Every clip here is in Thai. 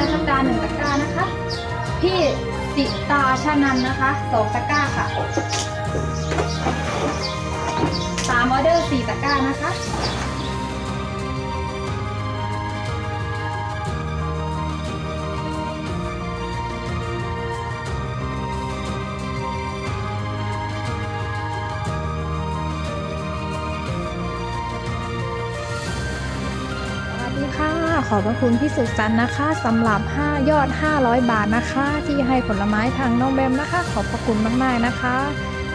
หนึ่งตะกร้านะคะ พี่สิตาชานันนะคะสองตะกร้าค่ะสามออเดอร์สี่ตะกร้านะคะ ขอบพระคุณพี่สุขสันต์นะคะสำหรับ 5 ยอด 500 บาทนะคะ ที่ให้ผลไม้ทางน้องแบมนะคะ ขอบพระคุณมากๆนะคะ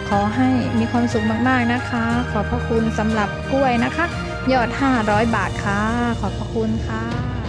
ขอให้มีความสุขมากๆนะคะ ขอบพระคุณสำหรับกล้วยนะคะ ยอด 500 บาทค่ะ ขอบพระคุณค่ะ